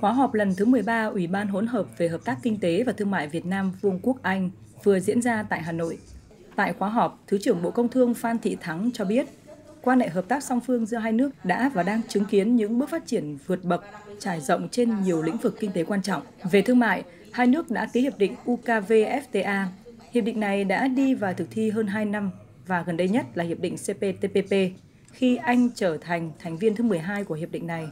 Khóa họp lần thứ 13 Ủy ban hỗn hợp về hợp tác kinh tế và thương mại Việt Nam Vương quốc Anh vừa diễn ra tại Hà Nội. Tại khóa họp, Thứ trưởng Bộ Công Thương Phan Thị Thắng cho biết, quan hệ hợp tác song phương giữa hai nước đã và đang chứng kiến những bước phát triển vượt bậc, trải rộng trên nhiều lĩnh vực kinh tế quan trọng. Về thương mại, hai nước đã ký hiệp định UKVFTA. Hiệp định này đã đi vào thực thi hơn 2 năm và gần đây nhất là hiệp định CPTPP khi Anh trở thành thành viên thứ 12 của hiệp định này.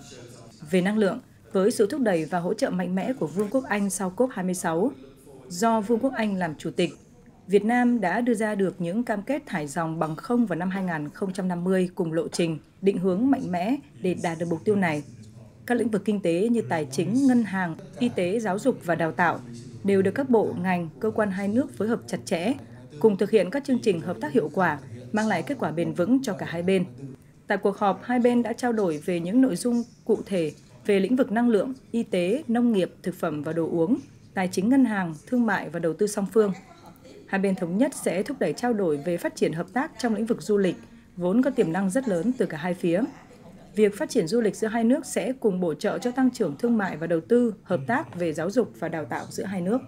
Về năng lượng, với sự thúc đẩy và hỗ trợ mạnh mẽ của Vương quốc Anh sau COP26, do Vương quốc Anh làm chủ tịch, Việt Nam đã đưa ra được những cam kết thải dòng bằng không vào năm 2050 cùng lộ trình, định hướng mạnh mẽ để đạt được mục tiêu này. Các lĩnh vực kinh tế như tài chính, ngân hàng, y tế, giáo dục và đào tạo đều được các bộ, ngành, cơ quan hai nước phối hợp chặt chẽ, cùng thực hiện các chương trình hợp tác hiệu quả, mang lại kết quả bền vững cho cả hai bên. Tại cuộc họp, hai bên đã trao đổi về những nội dung cụ thể về lĩnh vực năng lượng, y tế, nông nghiệp, thực phẩm và đồ uống, tài chính ngân hàng, thương mại và đầu tư song phương. Hai bên thống nhất sẽ thúc đẩy trao đổi về phát triển hợp tác trong lĩnh vực du lịch, vốn có tiềm năng rất lớn từ cả hai phía. Việc phát triển du lịch giữa hai nước sẽ cùng bổ trợ cho tăng trưởng thương mại và đầu tư, hợp tác về giáo dục và đào tạo giữa hai nước.